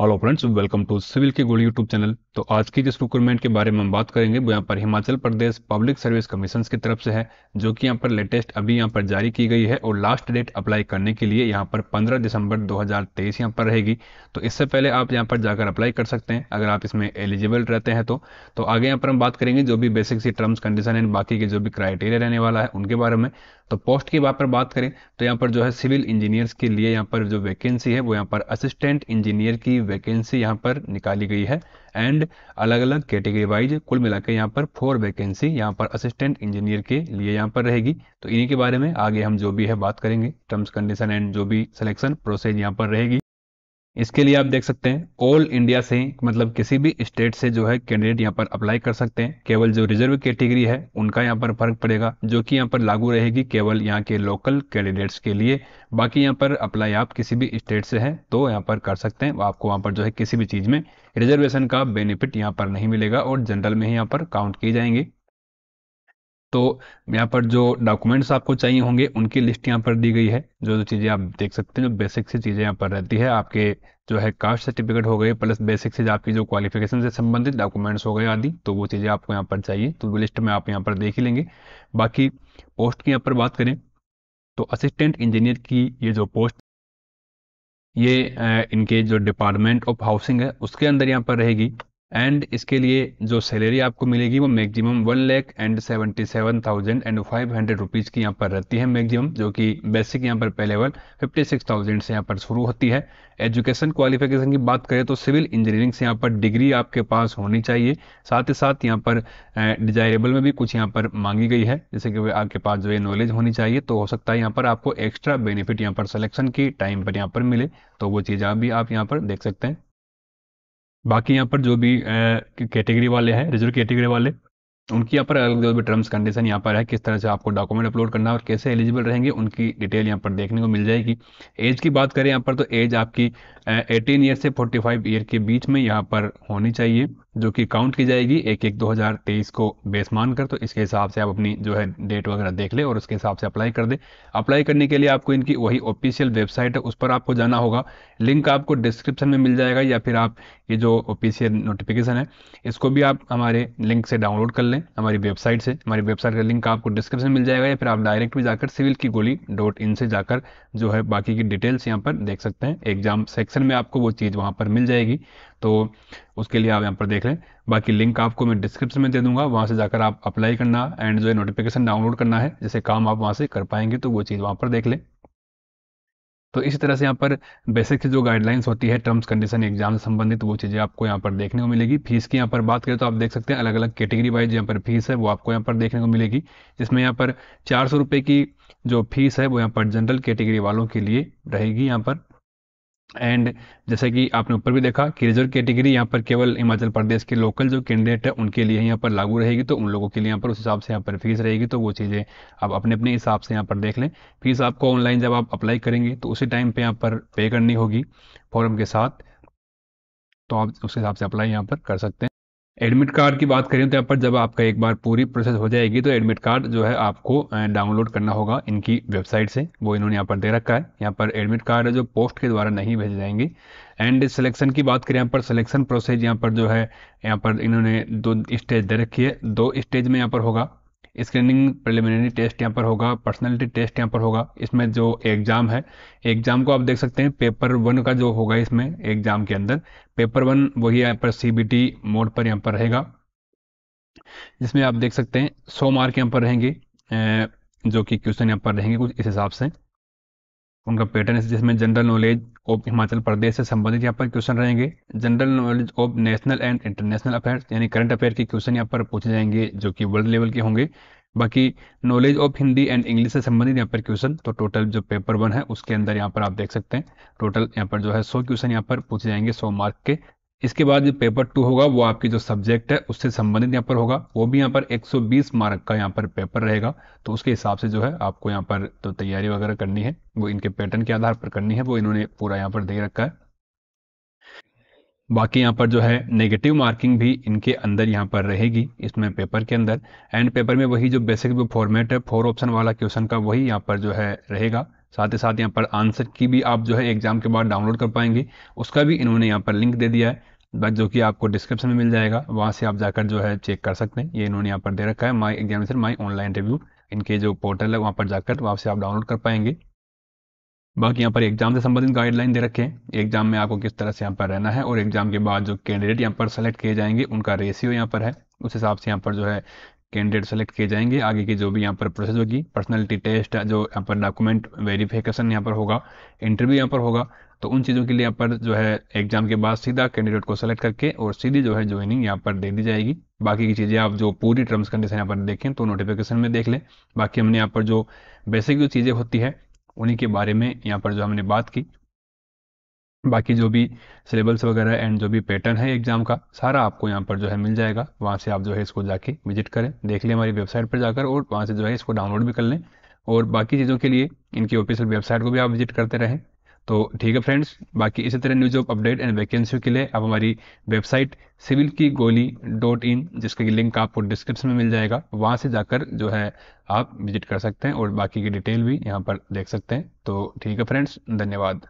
Hello friends welcome to civil के गोली YouTube channel तो आज की जिस रिक्रूटमेंट के बारे में हम बात करेंगे वो यहाँ पर Himachal Pradesh public service commission की तरफ़ से है जो कि यहाँ पर लेटेस्ट अभी यहाँ पर जारी की गई है और लास्ट डेट अप्लाई करने के लिए यहाँ पर 15 दिसंबर 2023 यहाँ पर रहेगी तो इससे पहले आप यहाँ पर जाकर अप्लाई कर सकते हैं अगर आप इसमें एलिजिबल रहते हैं तो तो आगे यहाँ पर हम बात करेंगे जो भी बेसिक सी टर्म्स कंडीशन एंड बाकी के जो भी क्राइटेरिया रहने वाला है उनके बारे में तो पोस्ट की बात पर बात करें तो यहाँ पर जो है सिविल इंजीनियर्स के लिए यहाँ पर जो वैकेंसी है वो यहाँ पर असिस्टेंट इंजीनियर की वैकेंसी यहाँ पर निकाली गई है। एंड अलग अलग कैटेगरी वाइज कुल मिलाकर यहाँ पर फोर वैकेंसी यहाँ पर असिस्टेंट इंजीनियर के लिए यहाँ पर रहेगी। तो इन्हीं के बारे में आगे हम जो भी है बात करेंगे। टर्म्स कंडीशन एंड जो भी सिलेक्शन प्रोसेस यहाँ पर रहेगी। इसके लिए आप देख सकते हैं ऑल इंडिया से मतलब किसी भी स्टेट से जो है कैंडिडेट यहाँ पर अप्लाई कर सकते हैं। केवल जो रिज़र्व कैटेगरी है, उनका यहाँ पर फ़र्क पड़ेगा, जो कि यहाँ पर लागू रहेगी केवल यहाँ के लोकल कैंडिडेट्स के लिए। बाकी यहाँ पर अप्लाई आप किसी भी स्टेट से हैं तो यहाँ पर कर सकते हैं। आपको वहाँ पर जो है किसी भी चीज़ में रिजर्वेशन का बेनिफिट यहाँ पर नहीं मिलेगा और जनरल में ही यहाँ पर काउंट किए जाएँगे। तो यहाँ पर जो डॉक्यूमेंट्स आपको चाहिए होंगे, उनकी लिस्ट यहाँ पर दी गई है। जो जो चीज़ें आप देख सकते हैं, जो बेसिक सी चीज़ें यहाँ पर रहती है, आपके जो है कास्ट सर्टिफिकेट हो गए प्लस बेसिक से आपकी जो क्वालिफिकेशन से संबंधित डॉक्यूमेंट्स हो गए आदि तो वो चीज़ें आपको यहाँ पर चाहिए। तो लिस्ट में आप यहाँ पर देख ही लेंगे। बाकी पोस्ट की यहाँ पर बात करें तो असिस्टेंट इंजीनियर की ये जो पोस्ट ये इनके जो डिपार्टमेंट ऑफ़ हाउसिंग है, उसके अंदर यहाँ पर रहेगी। एंड इसके लिए जो सैलरी आपको मिलेगी वो maximum one lakh and seventy seven thousand and five hundred rupees की यहाँ पर रहती है मैक्सिमम जो कि बेसिक यहाँ पर पहले लेवल फिफ्टी सिक्स थाउज़ेंड से यहाँ पर शुरू होती है। एजुकेशन क्वालिफिकेशन की बात करें तो सिविल इंजीनियरिंग से यहाँ पर डिग्री आपके पास होनी चाहिए। साथ ही साथ यहाँ पर डिजायरेबल में भी कुछ यहाँ पर मांगी गई है जैसे कि आपके पास जो है नॉलेज होनी चाहिए तो हो सकता है यहाँ पर आपको एक्स्ट्रा बेनिफिट यहाँ पर सिलेक्शन की टाइम पर यहाँ पर मिले। तो वो चीज़ आप भी, आप यहाँ पर देख सकते हैं। बाकी यहाँ पर जो भी कैटेगरी वाले हैं रिज़र्व कैटेगरी वाले, उनकी यहाँ पर अलग जो भी टर्म्स कंडीशन यहाँ पर है, किस तरह से आपको डॉक्यूमेंट अपलोड करना है और कैसे एलिजिबल रहेंगे, उनकी डिटेल यहाँ पर देखने को मिल जाएगी। एज की बात करें यहाँ पर तो एज आपकी एटीन ईयर से फोर्टी फाइव ईयर के बीच में यहाँ पर होनी चाहिए। जो कि काउंट की जाएगी एक एक 2023 को बेस मानकर। तो इसके हिसाब से आप अपनी जो है डेट वगैरह देख ले और उसके हिसाब से अप्लाई कर दे। अप्लाई करने के लिए आपको इनकी वही ऑफिशियल वेबसाइट है, उस पर आपको जाना होगा। लिंक आपको डिस्क्रिप्शन में मिल जाएगा या फिर आप ये जो ऑफिशियल नोटिफिकेशन है, इसको भी आप हमारे लिंक से डाउनलोड कर लें, हमारी वेबसाइट से। हमारी वेबसाइट का लिंक आपको डिस्क्रिप्शन में मिल जाएगा या फिर आप डायरेक्ट भी जाकर सिविल की गोली डॉट इन से जाकर जो है बाकी की डिटेल्स यहाँ पर देख सकते हैं। एग्ज़ाम सेक्शन में आपको वो चीज़ वहाँ पर मिल जाएगी। तो उसके लिए आप यहाँ पर देख लें। बाकी लिंक आपको मैं डिस्क्रिप्शन में दे दूँगा, वहाँ से जाकर आप अप्लाई करना एंड जो है नोटिफिकेशन डाउनलोड करना है जैसे काम आप वहाँ से कर पाएँगे तो वो चीज़ वहाँ पर देख लें। तो इसी तरह से यहाँ पर बेसिक जो गाइडलाइंस होती है टर्म्स कंडीशन एग्ज़ाम से संबंधित, वो चीज़ें आपको यहाँ पर देखने को मिलेगी। फ़ीस की यहाँ पर बात करें तो आप देख सकते हैं अलग अलग कैटेगरी वाइज यहाँ पर फ़ीस है, वो आपको यहाँ पर देखने को मिलेगी। जिसमें यहाँ पर चार सौ रुपये की जो फ़ीस है, वो यहाँ पर जनरल कैटेगरी वालों के लिए रहेगी यहाँ पर। एंड जैसे कि आपने ऊपर भी देखा कि रिज़र्व कैटेगरी यहाँ पर केवल हिमाचल प्रदेश के लोकल जो कैंडिडेट है, उनके लिए यहाँ पर लागू रहेगी तो उन लोगों के लिए यहाँ पर उस हिसाब से यहाँ पर फ़ीस रहेगी। तो वो चीज़ें आप अपने अपने हिसाब से यहाँ पर देख लें। फ़ीस आपको ऑनलाइन जब आप अप्लाई करेंगे तो उसी टाइम पर यहाँ पर पे करनी होगी फॉर्म के साथ। तो आप उस हिसाब से अप्लाई यहाँ पर कर सकते हैं। एडमिट कार्ड की बात करें तो यहाँ पर जब आपका एक बार पूरी प्रोसेस हो जाएगी तो एडमिट कार्ड जो है आपको डाउनलोड करना होगा इनकी वेबसाइट से। वो इन्होंने यहाँ पर दे रखा है। यहाँ पर एडमिट कार्ड जो पोस्ट के द्वारा नहीं भेजे जाएँगे। एंड सिलेक्शन की बात करें, यहाँ पर सिलेक्शन प्रोसेस यहाँ पर जो है, यहाँ पर इन्होंने दो स्टेज दे रखी है। दो स्टेज में यहाँ पर होगा। स्क्रीनिंग प्रिलिमिनरी टेस्ट यहाँ पर होगा पर्सनैलिटी टेस्ट यहाँ पर होगा। इसमें जो एग्ज़ाम है एग्ज़ाम को आप देख सकते हैं पेपर वन का जो होगा इसमें एग्ज़ाम के अंदर पेपर वन वही यहाँ पर सीबीटी मोड पर यहाँ पर रहेगा, जिसमें आप देख सकते हैं, सौ मार्क यहाँ पर रहेंगे जो कि क्वेश्चन यहाँ पर रहेंगे कुछ इस हिसाब से। उनका पैटर्न है जिसमें general knowledge of Himachal Pradesh से संबंधित यहाँ पर क्वेश्चन रहेंगे। General knowledge of national and international affairs यानी करंट अफेयर के क्वेश्चन यहाँ पर पूछे जाएँगे, जो कि वर्ल्ड लेवल के होंगे। बाकी knowledge of Hindi and English से संबंधित यहाँ पर क्वेश्चन तो टोटल जो पेपर वन है, उसके अंदर यहाँ पर आप देख सकते हैं। टोटल यहाँ पर जो है सौ क्वेश्चन यहाँ पर पूछे जाएँगे, सौ मार्क के। इसके बाद जो पेपर टू होगा, वो आपकी जो सब्जेक्ट है, उससे संबंधित यहाँ पर होगा। वो भी यहाँ पर 120 मार्क का यहाँ पर पेपर रहेगा। तो उसके हिसाब से जो है, आपको यहाँ पर तो तैयारी वगैरह करनी है। वो इनके पैटर्न के आधार पर करनी है। वो इन्होंने पूरा यहाँ पर दे रखा है। बाकी यहाँ पर जो है नेगेटिव मार्किंग भी इनके अंदर यहाँ पर रहेगी, इसमें पेपर के अंदर। एंड पेपर में वही जो बेसिक जो फॉर्मेट है फोर ऑप्शन वाला क्वेश्चन का वही यहाँ पर जो है रहेगा। साथ ही साथ यहाँ पर आंसर की भी आप जो है एग्ज़ाम के बाद डाउनलोड कर पाएँगे। उसका भी इन्होंने यहाँ पर लिंक दे दिया है। जो कि आपको डिस्क्रिप्शन में मिल जाएगा, वहाँ से आप जाकर जो है चेक कर सकते हैं। ये इन्होंने यहाँ पर दे रखा है my examination my online review. इनके जो पोर्टल है, वहाँ पर जाकर वहाँ से आप डाउनलोड कर पाएँगे। बाकी यहाँ पर एग्ज़ाम से संबंधित गाइडलाइन दे रखे हैं। एग्ज़ाम में आपको किस तरह से यहाँ पर रहना है और एग्ज़ाम के बाद जो कैंडिडेट यहाँ पर सेलेक्ट किए जाएँगे, उनका रेशियो यहाँ पर है। उस हिसाब से यहाँ पर जो है कैंडिडेट सेलेक्ट किए जाएँगे। आगे की जो भी यहाँ पर प्रोसेस होगी पर्सनैलिटी टेस्ट जो यहाँ पर डॉक्यूमेंट वेरिफिकेशन यहाँ पर होगा इंटरव्यू यहाँ पर होगा तो उन चीज़ों के लिए यहाँ पर जो है एग्ज़ाम के बाद सीधा कैंडिडेट को सेलेक्ट करके और सीधी जो है ज्वाइनिंग यहाँ पर दे दी जाएगी। बाकी की चीज़ें आप जो पूरी टर्म्स कंडीशन यहाँ पर देखें तो नोटिफिकेशन में देख लें। बाकी हमने यहाँ पर जो बेसिक जो चीज़ें होती है, उन्हीं के बारे में यहाँ पर जो हमने बात की। बाकी जो भी सिलेबस वगैरह एंड जो भी पैटर्न है एग्ज़ाम का, सारा आपको यहाँ पर जो है मिल जाएगा। वहाँ से आप जो है इसको जाके विज़िट करें, देख लें हमारी वेबसाइट पर जाकर और वहाँ से जो है इसको डाउनलोड भी कर लें। और बाकी चीज़ों के लिए इनकी ऑफिशियल वेबसाइट को भी आप विज़िट करते रहें। तो ठीक है फ्रेंड्स बाकी इसी तरह न्यूज़ अपडेट एंड वैकेंसी के लिए आप हमारी वेबसाइट सिविल की गोली डॉट इन जिसका कि लिंक आपको डिस्क्रिप्शन में मिल जाएगा, वहाँ से जाकर जो है आप विज़िट कर सकते हैं और बाकी की डिटेल भी यहाँ पर देख सकते हैं। तो ठीक है फ्रेंड्स धन्यवाद।